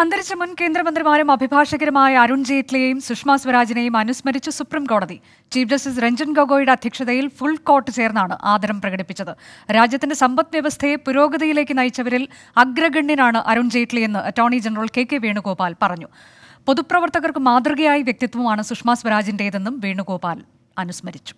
അന്തരിച്ച മുൻ കേന്ദ്രമന്ത്രിമാരും അഭിഭാഷകരുമായ അരുൺ ജെയ്റ്റ്ലിയെയും സുഷമ സ്വരാജിനെയും അനുസ്മരിച്ച് സുപ്രീം കോടതി. ചീഫ് ജസ്റ്റിസ് രഞ്ജൻ ഗൊഗോയുടെ അധ്യക്ഷതയിൽ ഫുൾ കോർട്ട് ചേർന്നാണ് ആദരം പ്രകടിപ്പിച്ചത്. രാജ്യത്തിന്റെ സമ്പദ് വ്യവസ്ഥയെ പുരോഗതിയിലേക്ക് നയിച്ചവരിൽ അഗ്രഗണ്യനാണ് Arun ജെയ്റ്റ്ലിയെന്ന് attorney general K K Venugopal പറഞ്ഞു. പൊതുപ്രവർത്തകർക്ക് മാതൃകയായ വ്യക്തിത്വമാണ് സുഷമ സ്വരാജിന്റേതെന്നും വേണുഗോപാൽ അനുസ്മരിച്ചു.